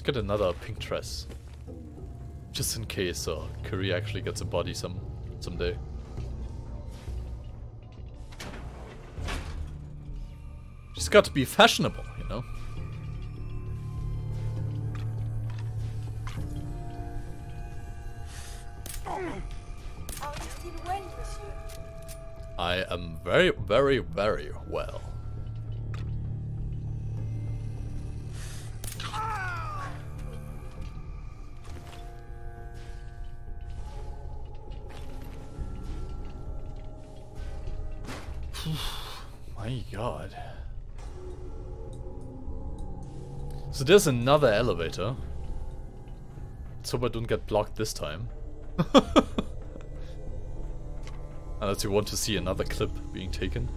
Let's get another pink dress. Just in case uh, Curie actually gets a body some someday. She's got to be fashionable, you know? I am very, very, very well. So there's another elevator. Let's hope I don't get blocked this time. Unless you want to see another clip being taken.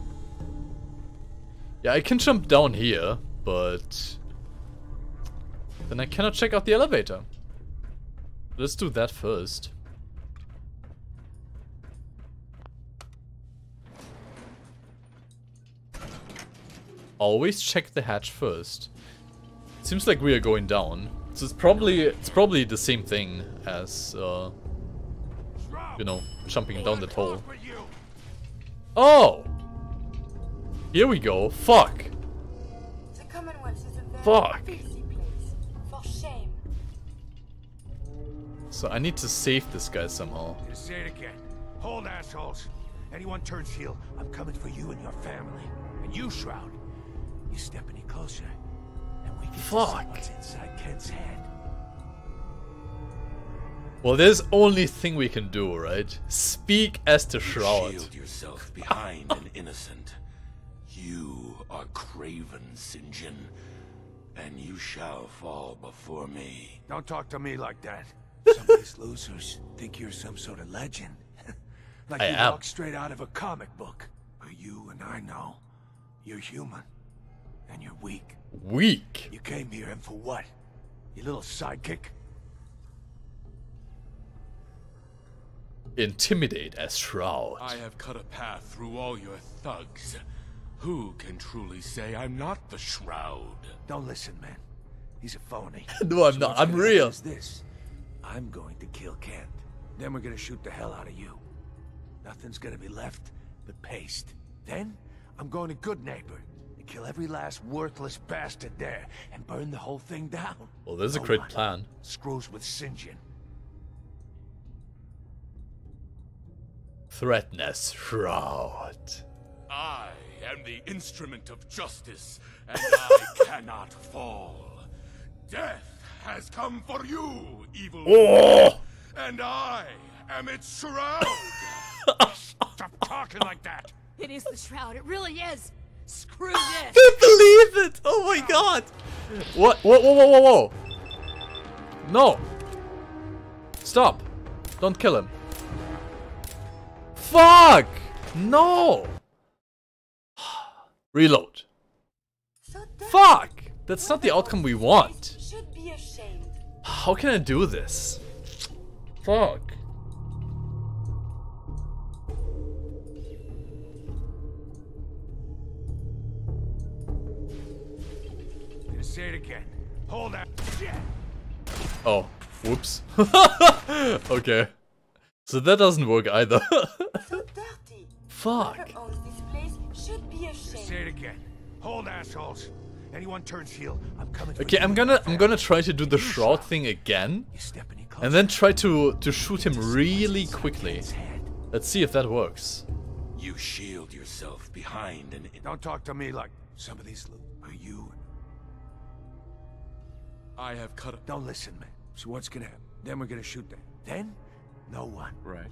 Yeah, I can jump down here, but... Then I cannot check out the elevator. Let's do that first. Always check the hatch first. Seems like we are going down. So it's probably it's probably the same thing as uh, you know, jumping down that hole. Oh! Here we go. Fuck. Fuck. So I need to save this guy somehow. Say it again. Hold assholes. Anyone turns heel, I'm coming for you and your family. And you, Shroud. You step any closer, and we can Fuck. what's inside Kent's head. Well, there's only thing we can do, right? Speak as the Shroud. Shield yourself behind an innocent. You are Craven, Sinjin, and you shall fall before me. Don't talk to me like that. Some of these losers think you're some sort of legend. like I you am. walk straight out of a comic book. But you and I know you're human. And you're weak. Weak. You came here and for what? Your little sidekick? Intimidate as Shroud. I have cut a path through all your thugs. Who can truly say I'm not the Shroud? Don't listen, man. He's a phony. No, I'm So not. what's I'm real. happen Is this. I'm going to kill Kent. Then we're gonna shoot the hell out of you. Nothing's gonna be left but paste. Then, I'm going to Goodneighbor and kill every last worthless bastard there and burn the whole thing down. Well, there's a oh, great one plan. Screws with Sinjin. Threaten as Shroud. I am the instrument of justice, and I cannot fall. Death has come for you, evil Oh! and I am its shroud. Stop talking like that! It is the shroud. It really is. Screw this. can't believe it! Oh my god! What? Whoa, whoa, whoa, whoa, whoa! No! Stop! Don't kill him. Fuck! No! Reload. Fuck! That's not the outcome we want. Should be. How can I do this? Fuck. Hold that shit! Oh, whoops. okay. So that doesn't work either. So dirty. Fuck. This place should be Say it again. Hold assholes. Anyone turns heel, I'm coming Okay, I'm gonna I'm gonna try to do the shroud thing again, You step any closer, and then try to to shoot him really quickly. Let's see if that works. You shield yourself behind an. Don't talk to me like some of these lo- are you. I have cut a. Don't listen, man. So what's gonna happen? Then we're gonna shoot them. Then, no one. Right.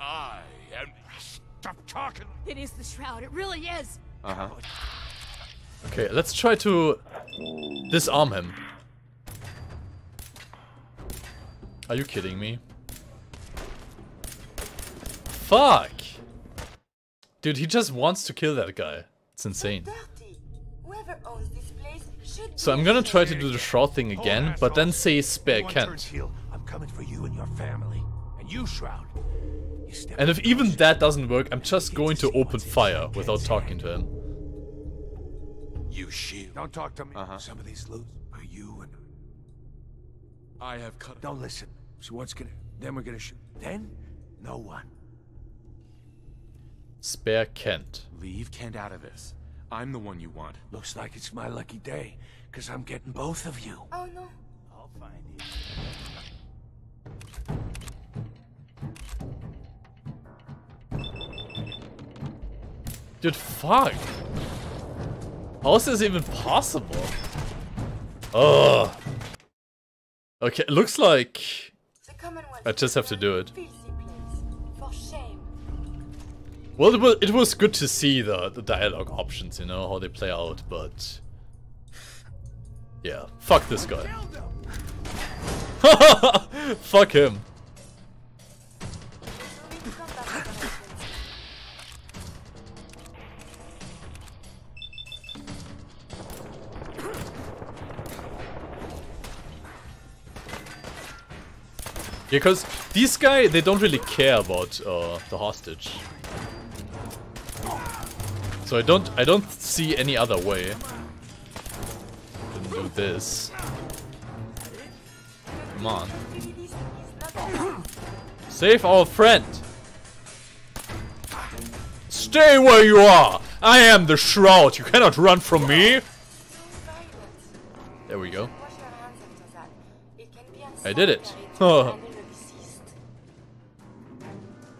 I am. Stop talking. It is the shroud. It really is. Uh huh. Okay, let's try to disarm him. Are you kidding me? Fuck! Dude, he just wants to kill that guy. It's insane. Dirty. Whoever owns this place should So I'm gonna try to do the shroud thing again, but then say spare Kent. I'm coming for you and your family. And you, Shroud. And if even that doesn't work, I'm just going to open fire without talking to him. you shield. Don't talk to me. Uh-huh. Some of these loose are you and I have cut. don't listen. So what's gonna? Then we're gonna shoot. Then, no one. Spare Kent. Leave Kent out of this. I'm the one you want. Looks like it's my lucky day, cause I'm getting both of you. Oh no. I'll find you. Dude, fuck. How is this even possible? Ugh. Okay, it looks like... I just have to do it. Well, it was, it was good to see the, the dialogue options, you know, how they play out, but... Yeah, fuck this guy. fuck him. Because these guys, they don't really care about uh, the hostage. So I don't, I don't see any other way than do this. Come on, Activities is not allowed. save our friend. Stay where you are. I am the Shroud. You cannot run from me. There we go. Wash your hands after that. It can be I did it. unsanitary to handle the deceased.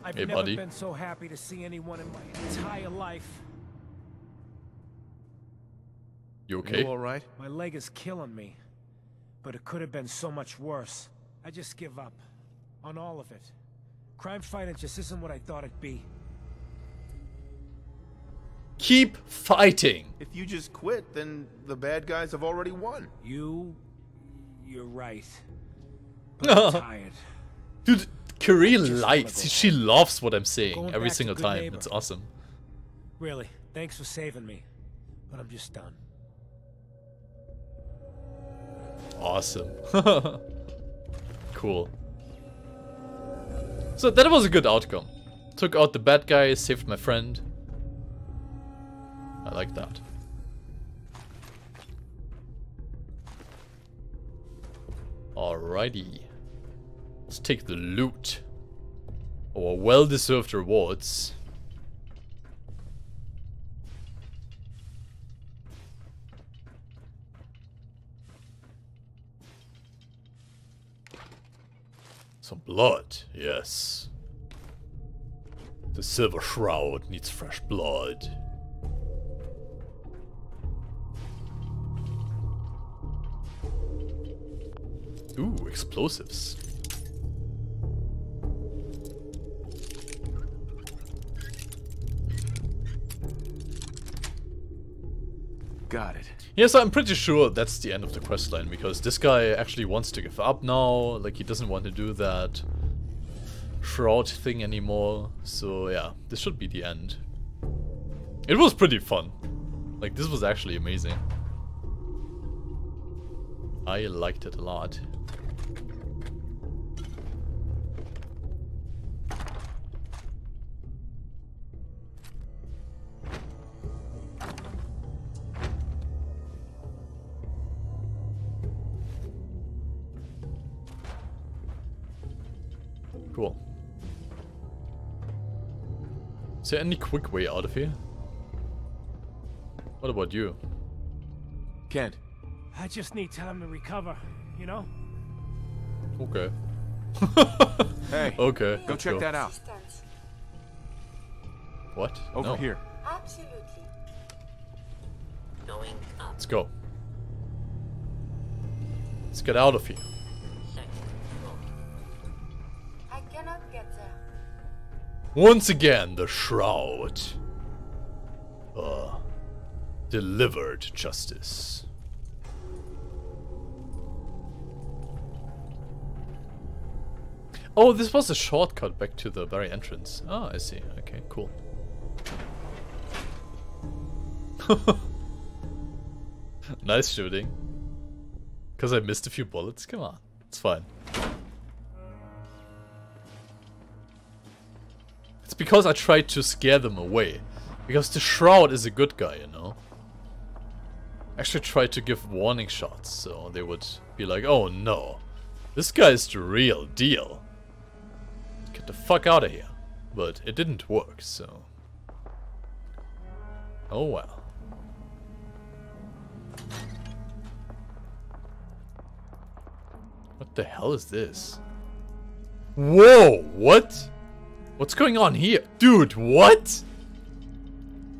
I've Hey, never buddy. been so happy to see anyone in my entire life. You okay? You all right? My leg is killing me. But it could have been so much worse. I just give up. On all of it. Crime fighting just isn't what I thought it'd be. Keep fighting. If you just quit, then the bad guys have already won. You... You're right. But I'm tired. Dude, Curie likes, she loves what I'm saying Going every single time. neighbor. It's awesome. Really, thanks for saving me. But I'm just done. Awesome. cool. So that was a good outcome. Took out the bad guy, saved my friend. I like that. Alrighty. Let's take the loot. Our well-deserved rewards. Some blood, yes. The Silver Shroud needs fresh blood. Ooh, explosives. Got it. Yes, I'm pretty sure that's the end of the questline because this guy actually wants to give up now. Like he doesn't want to do that shroud thing anymore. So yeah, this should be the end. It was pretty fun. Like this was actually amazing. I liked it a lot. Cool. Is there any quick way out of here? What about you? Kent, I just need time to recover, you know? Okay. hey, Okay. go let's check that out. What? Over No. here. Absolutely. Going up. Let's go. Let's get out of here. Once again, the Shroud. Uh, delivered justice. Oh, this was a shortcut back to the very entrance. Ah, I see. Okay, cool. nice shooting. Because I missed a few bullets? Come on. It's fine. Because I tried to scare them away. Because the Shroud is a good guy, you know? actually tried to give warning shots, so they would be like, oh no, this guy's the real deal. Get the fuck out of here. But it didn't work, so... Oh well. What the hell is this? Whoa, what? What's going on here? Dude, what?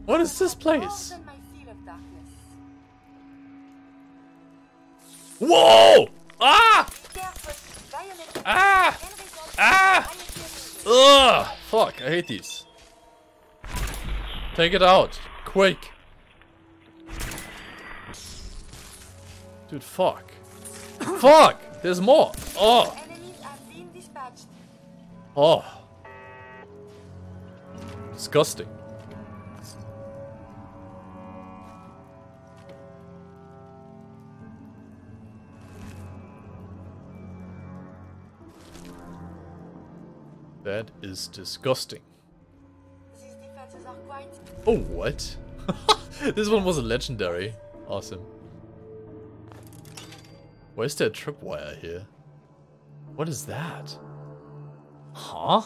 What is this place? More than my seal of darkness. Whoa! Ah! Ah! Ah! Ugh! Fuck, I hate these. Take it out. Quick. Dude, fuck. fuck! There's more! Oh! Enemies have been dispatched. Oh. Disgusting. That is disgusting. Oh, what? this one was a legendary. Awesome. Why is there a tripwire here? What is that? Huh?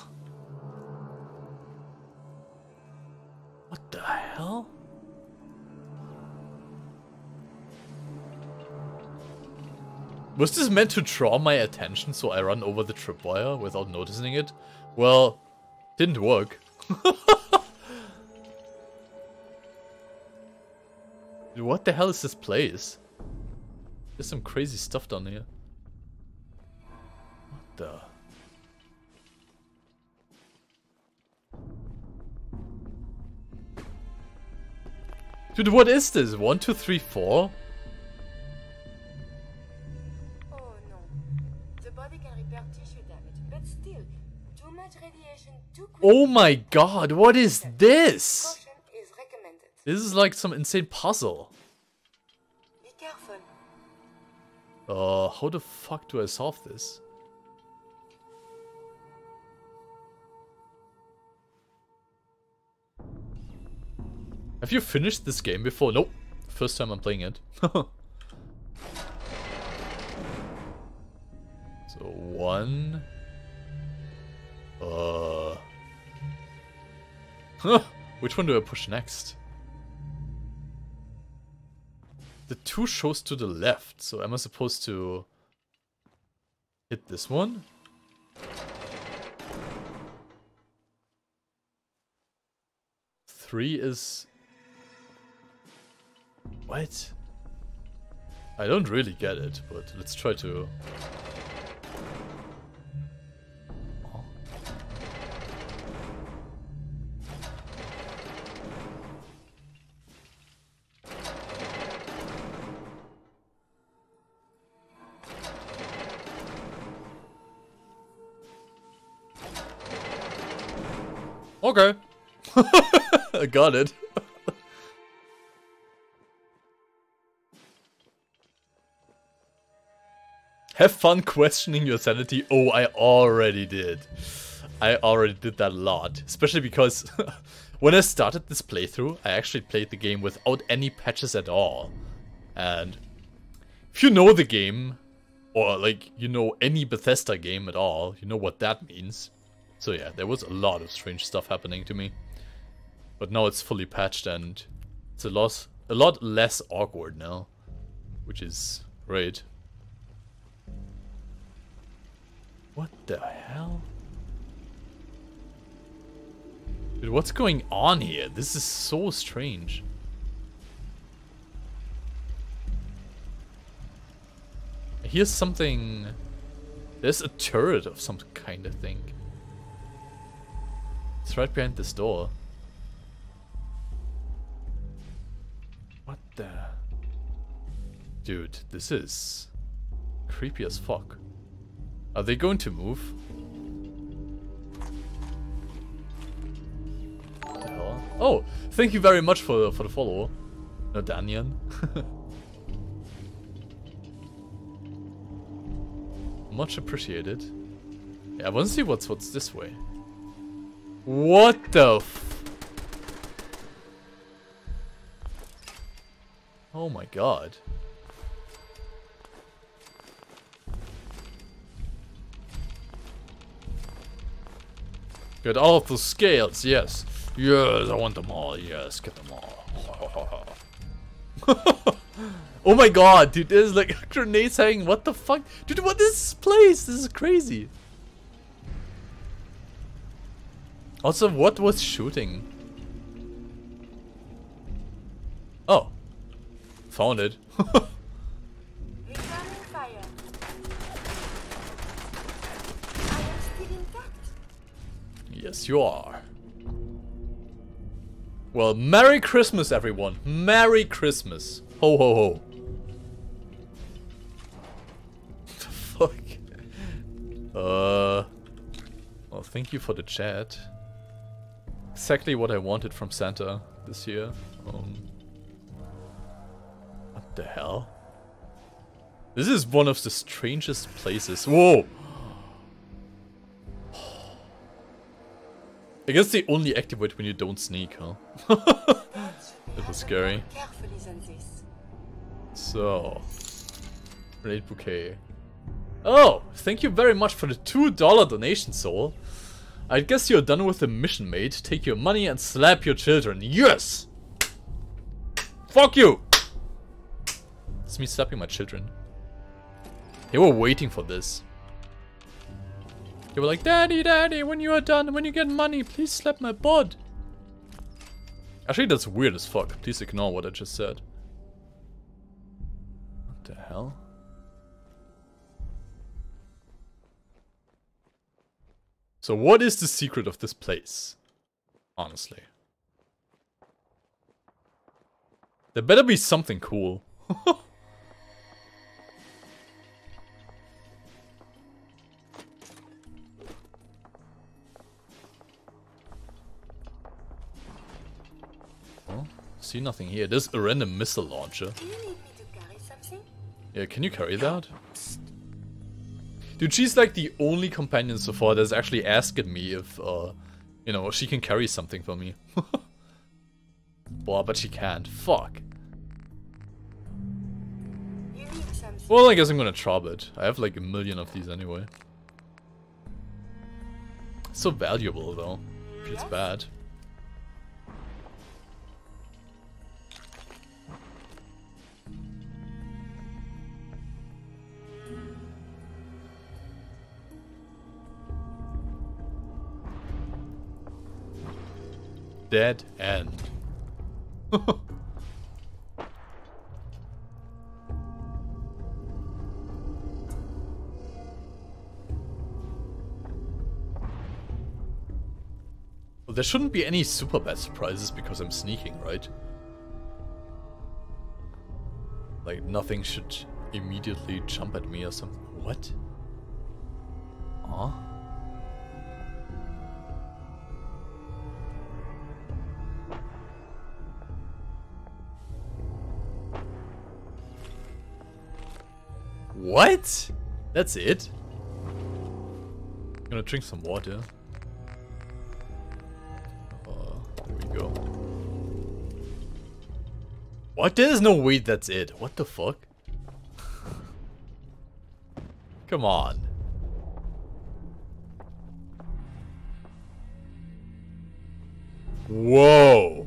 Was this meant to draw my attention so I run over the tripwire without noticing it? Well, didn't work. What the hell is this place? There's some crazy stuff down here. What the? Dude, what is this? One, two, three, four? The body can repair tissue damage, but still, too much radiation too quick. Oh my god, what is this? Is. This is like some insane puzzle. Be careful. Uh, how the fuck do I solve this? Have you finished this game before? Nope. First time I'm playing it. one. Uh. Huh. Which one do I push next? The two shows to the left, so am I supposed to hit this one? Three is... What? I don't really get it, but let's try to... Okay. I got it. Have fun questioning your sanity. Oh, I already did. I already did that a lot. Especially because when I started this playthrough, I actually played the game without any patches at all. And if you know the game, or like you know any Bethesda game at all, you know what that means. So yeah, there was a lot of strange stuff happening to me. But now it's fully patched and it's a lot, a lot less awkward now. Which is great. What the hell? Dude, what's going on here? This is so strange. I hear something... There's a turret of some kind of thing. It's right behind this door. What the... Dude, this is... creepy as fuck. Are they going to move? What the hell? Oh, thank you very much for for the follow. No, Daniel. much appreciated. Yeah, I want to see what's what's this way. What the f Oh my god. Get all of the scales, yes. Yes, I want them all, yes, get them all. oh my god, dude, there's like grenades hanging, what the fuck? Dude, what is this place? This is crazy. Also, what was shooting? Oh. Found it. Returning fire. I am still intact. yes, you are. Well, Merry Christmas, everyone. Merry Christmas. Ho, ho, ho. the fuck? Uh... Well, thank you for the chat. Exactly what I wanted from Santa this year. Um... What the hell? This is one of the strangest places. Whoa! I guess they only activate when you don't sneak, huh? that was scary. So, grenade bouquet. Oh, thank you very much for the $2 donation, Soul. I guess you're done with the mission, mate. Take your money and slap your children. Yes! Fuck you! It's me slapping my children. They were waiting for this. They were like, Daddy, Daddy, when you are done, when you get money, please slap my butt. Actually, that's weird as fuck. Please ignore what I just said. What the hell? So what is the secret of this place? Honestly. There better be something cool. oh, see nothing here. There's a random missile launcher. Do you need me to carry something? Yeah, can you carry that? Dude, she's like the only companion so far that's actually asking me if, uh, you know, she can carry something for me. Boah, but she can't. Fuck. You need something. Well, I guess I'm gonna try it. I have like a million of these anyway. So valuable though. Yes? bad. Dead end. There shouldn't be any super bad surprises because I'm sneaking, right? Like, nothing should immediately jump at me or something. What? Huh? What? That's it? I'm gonna drink some water. Uh, there we go. What? There's no way that's it. What the fuck? Come on. Whoa.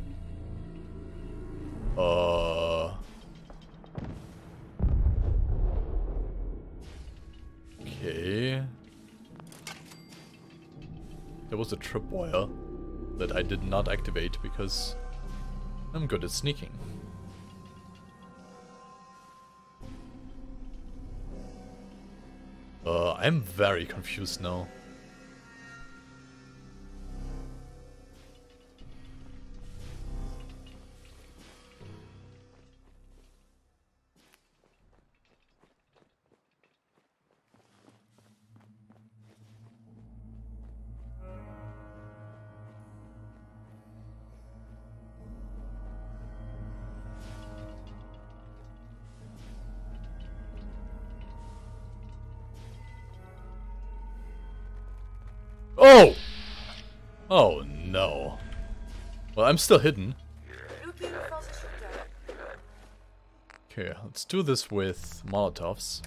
Uh. Okay. There was a tripwire that I did not activate because I'm good at sneaking. Uh, I'm very confused now. Oh! Oh no. Well, I'm still hidden. The. Okay, let's do this with Molotovs.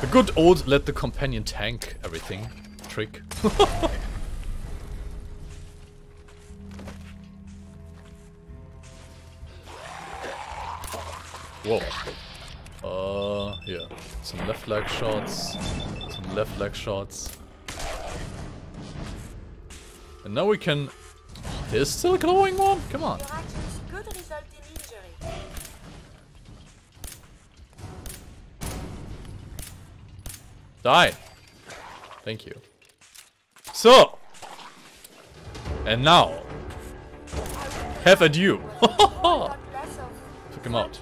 A good old let the companion tank everything trick. Whoa. Uh, yeah. Some left leg shots. Some left leg shots. And now we can... There's still a glowing one? Come on. Die. Thank you. So. And now. Have less of Took him out.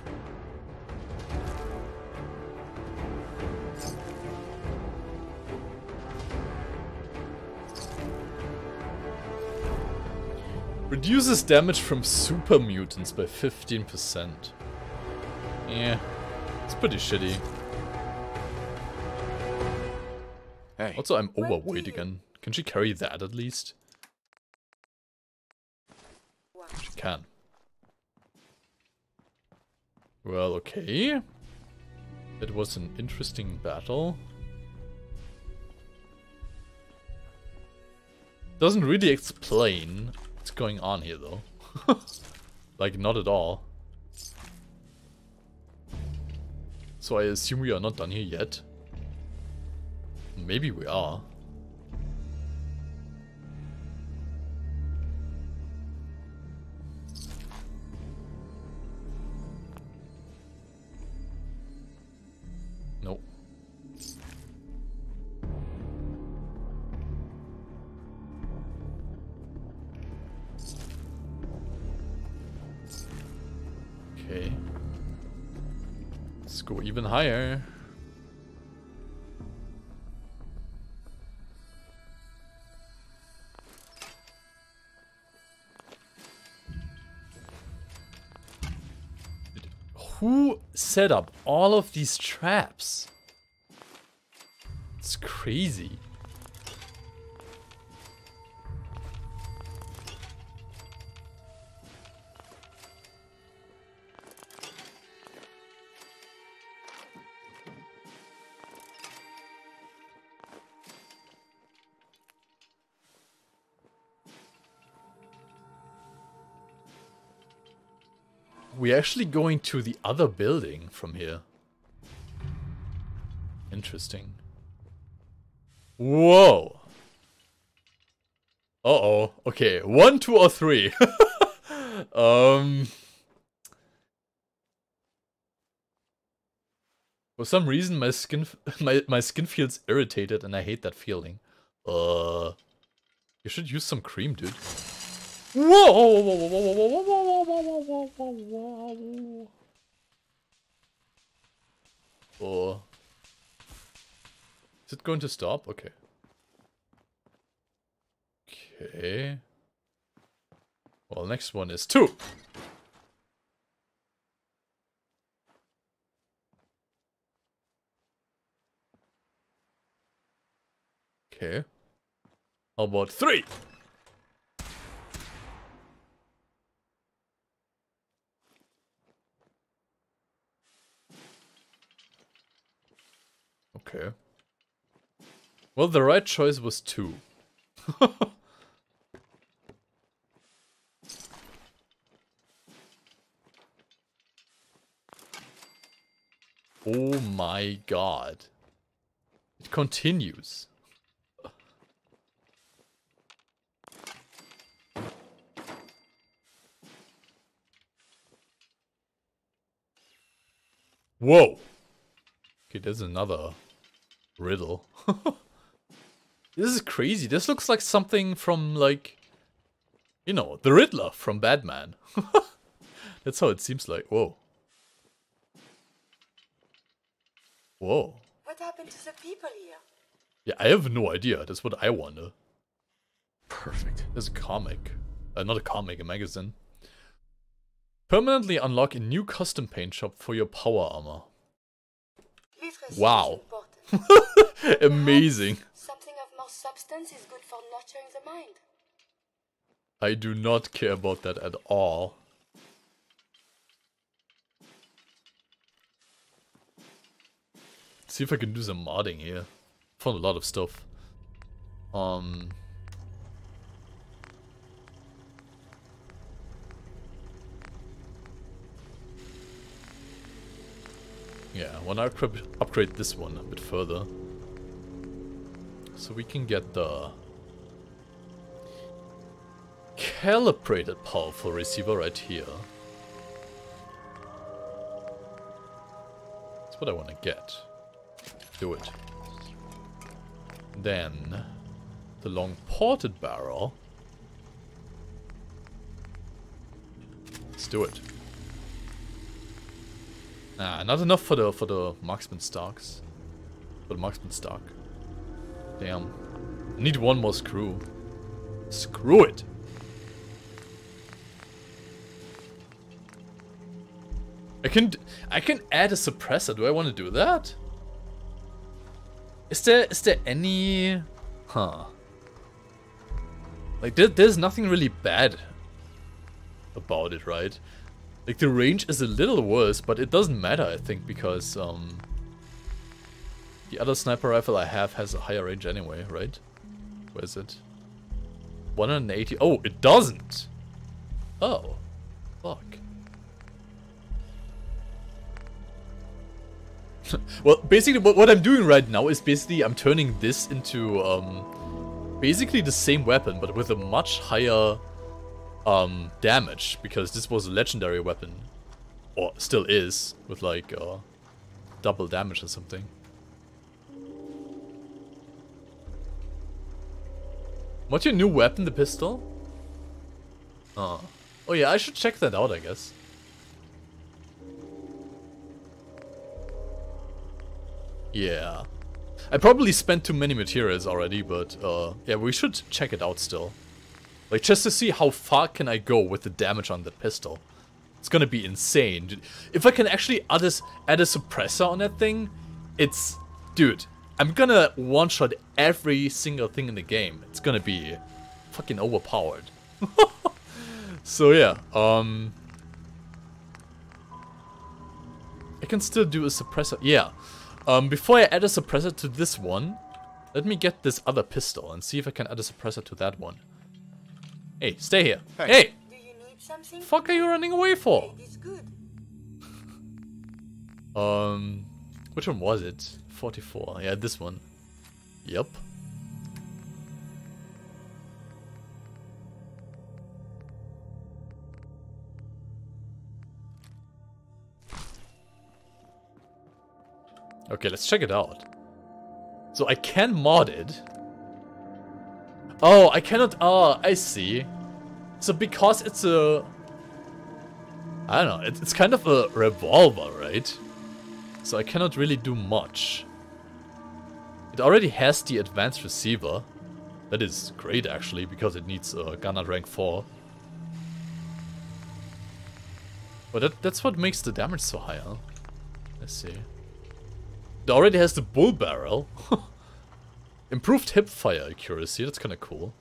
Reduces damage from super mutants by 15%. Yeah, it's pretty shitty. Hey, Also, I'm overweight again. Can she carry that at least? She can. Well, okay. It was an interesting battle. Doesn't really explain what's going on here, though. like, not at all. So I assume we are not done here yet. Maybe we are. Okay. Let's go even higher. Who set up all of these traps? It's crazy. We're actually going to the other building from here. Interesting. Whoa. Uh-oh. Okay, one, two, or three. um... For some reason, my skin, my, my skin feels irritated, and I hate that feeling. Uh... You should use some cream, dude. Whoa! whoa, whoa, whoa, whoa, whoa, whoa, whoa, whoa, whoa, whoa, whoa. Oh. Is it going to stop? Okay. Okay. Well, next one is two. Okay. How about three? Okay. Well, the right choice was two. oh my god. It continues. Whoa. Okay, there's another riddle. this is crazy. This looks like something from, like, you know, the Riddler from Batman. That's how it seems like. Whoa. Whoa. What happened to the people here? Yeah, I have no idea. That's what I wonder. perfect. There's a comic. Uh, not a comic, a magazine. Permanently unlock a new custom paint shop for your power armor. Wow. Amazing. Something of More substance is good for nurturing the mind. I do not care about that at all. See if I can do some modding here. Found a lot of stuff. Um. Yeah, I want to upgrade, this one a bit further. So we can get the calibrated powerful receiver right here. That's what I want to get. Do it. Then, the long ported barrel. Let's do it. Ah, not enough for the for the marksman stocks. For the marksman stock. Damn. I need one more screw. Screw it! I can I can add a suppressor. Do I want to do that? Is there is there any huh? Like there, there's nothing really bad about it, right? Like the range is a little worse, but it doesn't matter, I think, because um the other sniper rifle I have has a higher range anyway, right? Where is it? 180. Oh, it doesn't. Oh, fuck. well, basically what, I'm doing right now is basically I'm turning this into um, basically the same weapon, but with a much higher um, damage, because this was a legendary weapon, or still is, with like uh, double damage or something. What's your new weapon, the pistol? Oh. Oh yeah, I should check that out, I guess. Yeah. I probably spent too many materials already, but uh, yeah, we should check it out still. Like, just to see how far can I go with the damage on the pistol. It's gonna be insane. If I can actually add a, add a suppressor on that thing, it's... Dude, I'm gonna one-shot every single thing in the game. It's gonna be fucking overpowered. so yeah, um... I can still do a suppressor. Yeah, um, before I add a suppressor to this one, let me get this other pistol and see if I can add a suppressor to that one. Hey, stay here. Hey. Hey! Do you need something? Fuck are you running away for? It is good. Um, which one was it? 44. Yeah, this one. Yep. Okay, let's check it out. So I can mod it. Oh, I cannot... Oh, I see. So because it's a... I don't know, it's, it's kind of a revolver, right? So I cannot really do much. It already has the advanced receiver. That is great actually, because it needs a Gun Nut rank 4. But that, that's what makes the damage so high, huh? Let's see. It already has the bull barrel. Improved hip fire accuracy, that's kinda cool.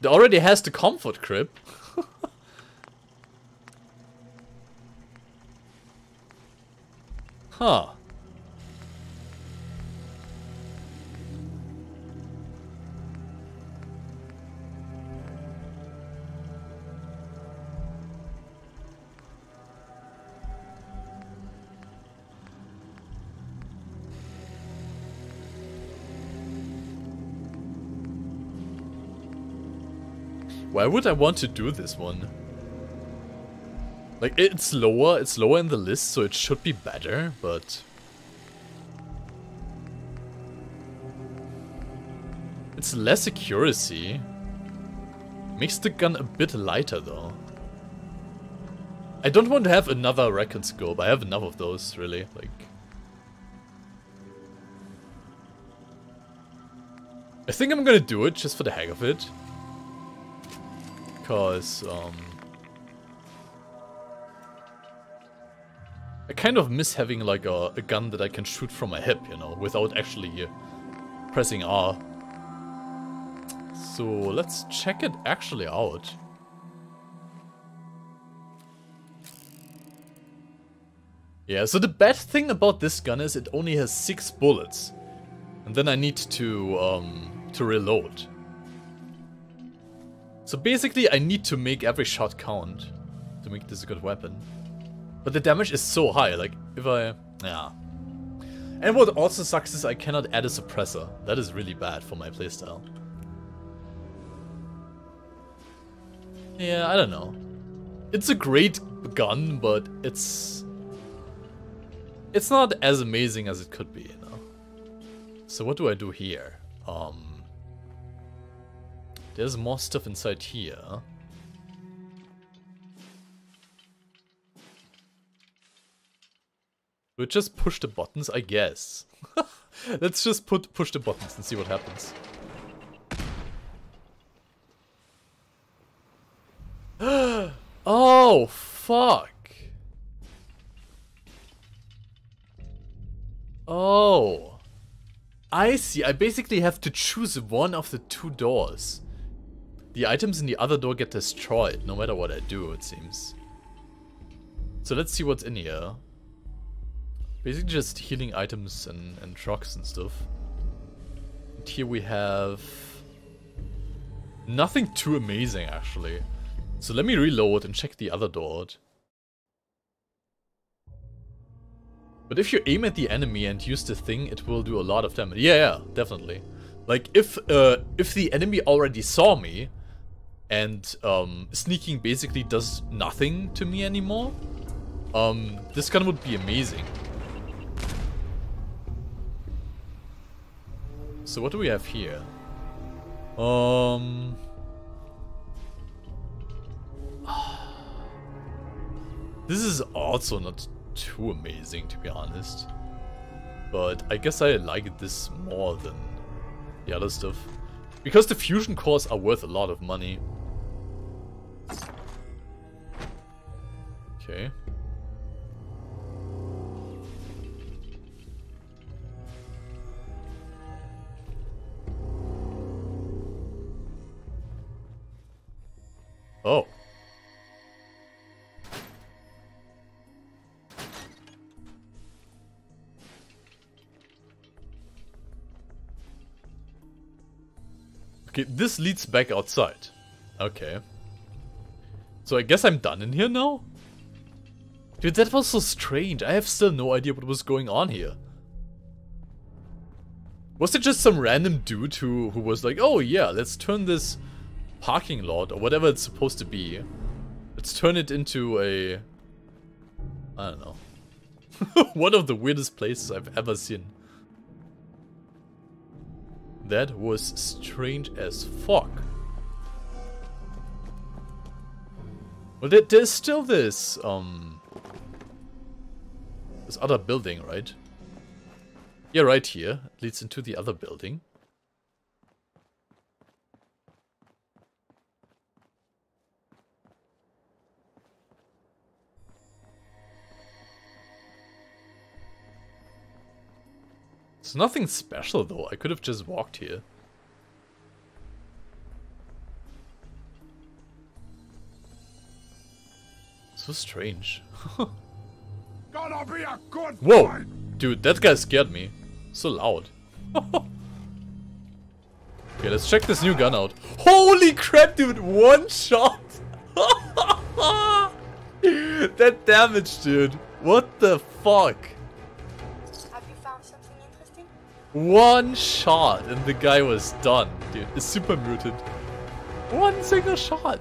It already has the comfort grip. huh. Why would I want to do this one? Like, it's lower, it's lower in the list, so it should be better, but... It's less accuracy. Makes the gun a bit lighter, though. I don't want to have another recon scope. I have enough of those, really. Like... I think I'm gonna do it, just for the heck of it because um, I kind of miss having like a, a, gun that I can shoot from my hip, you know, without actually pressing R. So let's check it actually out. Yeah, so the bad thing about this gun is it only has six bullets. And then I need to, um, to reload. So basically I need to make every shot count to make this a good weapon. But the damage is so high, like, if I... Yeah. And what also sucks is I cannot add a suppressor. That is really bad for my playstyle. Yeah, I don't know. It's a great gun, but it's... It's not as amazing as it could be, you know? So what do I do here? Um... There's more stuff inside here. We just push the buttons, I guess. Let's just put push the buttons and see what happens. oh, fuck. Oh. I see. I basically have to choose one of the two doors. The items in the other door get destroyed, no matter what I do, it seems. So let's see what's in here. Basically just healing items and, and trucks and stuff. And here we have... Nothing too amazing, actually. So let me reload and check the other door. But if you aim at the enemy and use the thing, it will do a lot of damage. Yeah, yeah, definitely. Like, if uh, if the enemy already saw me, and um, sneaking basically does nothing to me anymore, um, this gun would be amazing. So what do we have here? Um... This is also not too amazing, to be honest. But I guess I like this more than the other stuff. Because the fusion cores are worth a lot of money. Okay. Oh. Okay, this leads back outside. Okay. So I guess I'm done in here now? Dude, that was so strange. I have still no idea what was going on here. Was it just some random dude who, who was like, oh yeah, let's turn this parking lot or whatever it's supposed to be. Let's turn it into a... I don't know. One of the weirdest places I've ever seen. That was strange as fuck. Well, there, there's still this, um... This other building, right? Yeah, right here. It leads into the other building. It's nothing special though, I could have just walked here. So strange. Gonna be a good Whoa! fight. Dude, that guy scared me. So loud. okay, let's check this new gun out. Holy crap, dude! One shot! that damage, dude. What the fuck? Have you found something interesting? One shot and the guy was done, dude. It's super muted. One single shot.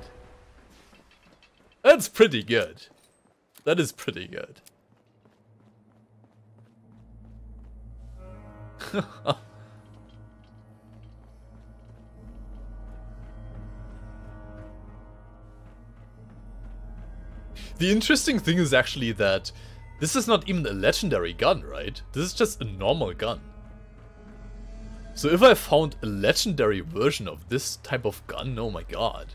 That's pretty good. That is pretty good. The interesting thing is actually that this is not even a legendary gun, right? This is just a normal gun. So if I found a legendary version of this type of gun, oh my god.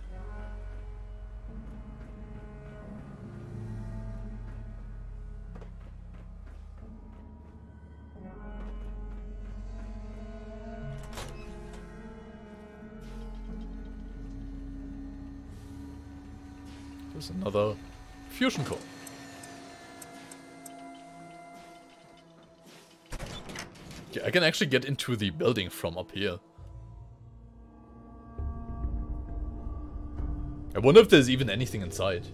Another fusion core. Yeah, I can actually get into the building from up here. I wonder if there's even anything inside.